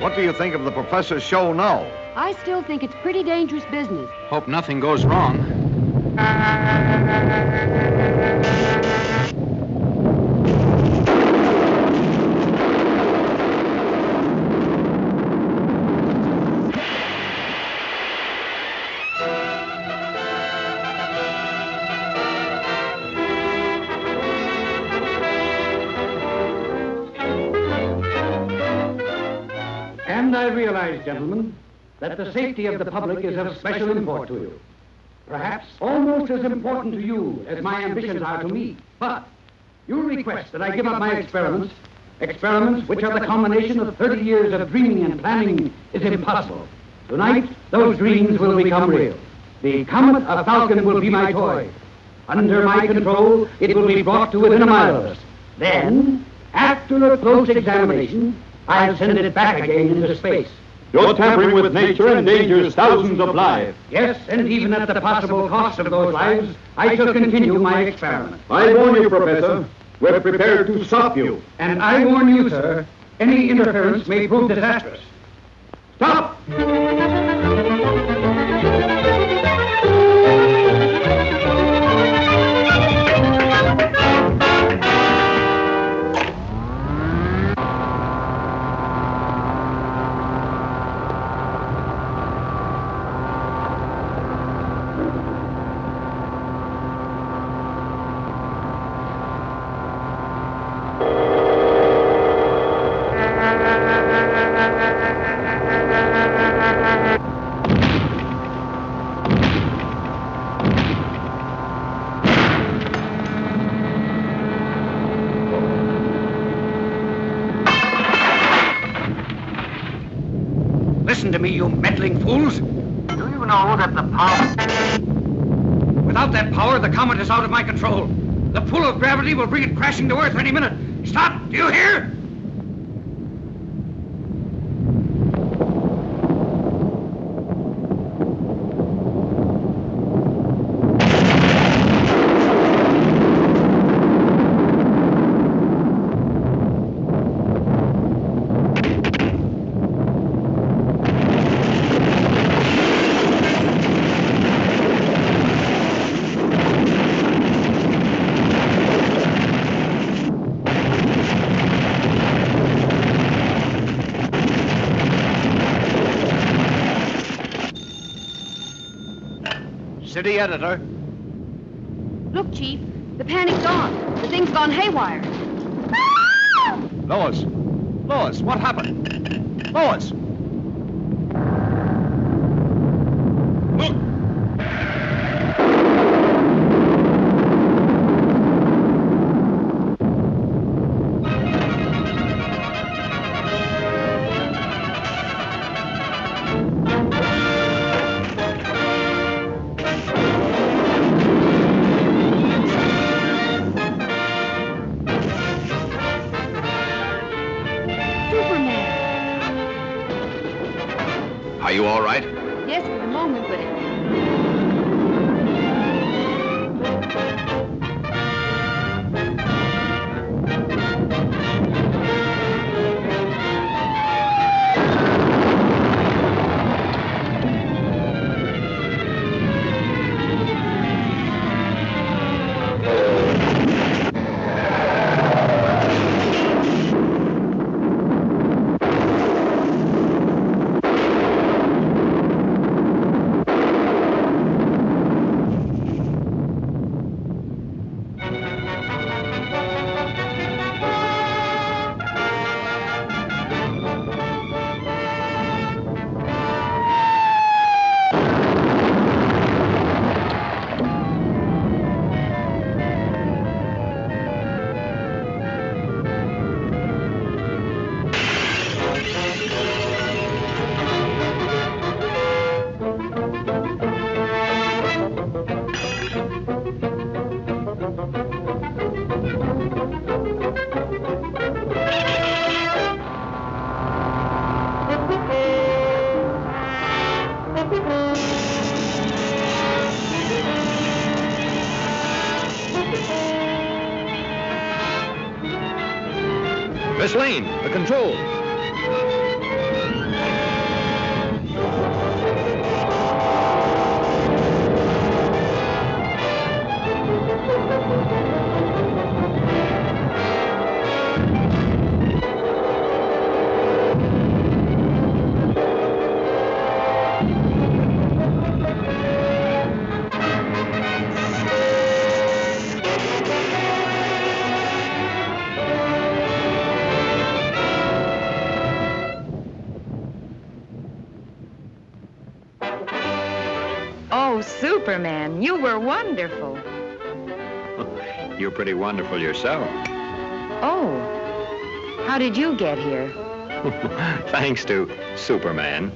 What do you think of the professor's show now? I still think it's pretty dangerous business. Hope nothing goes wrong. And I realize, gentlemen, that the safety of the public is of special import to you. Perhaps almost as important to you as my ambitions are to me. But you request that I give up my experiments, experiments which are the combination of 30 years of dreaming and planning is impossible. Tonight, those dreams will become real. The Comet of Falcon will be my toy. Under my control, it will be brought to within a mile of us. Then, after a close examination, I'll send it back again into space. You're tampering with nature and endangers thousands of lives. Yes, and even at the possible cost of those lives, I shall continue my experiment. I warn you, Professor. We're prepared to stop you. And I warn you, sir, any interference may prove disastrous. Stop! Me, you meddling fools. Do you know that the power... Without that power, the comet is out of my control. The pull of gravity will bring it crashing to Earth any minute. Stop! Do you hear? City editor. Look, Chief, the panic's on. The thing's gone haywire. Lois. Lois, what happened? Lois. Are you all right? Yes, for the moment, but Miss Lane, the controls. Oh, Superman, you were wonderful. You're pretty wonderful yourself. Oh, how did you get here? Thanks to Superman.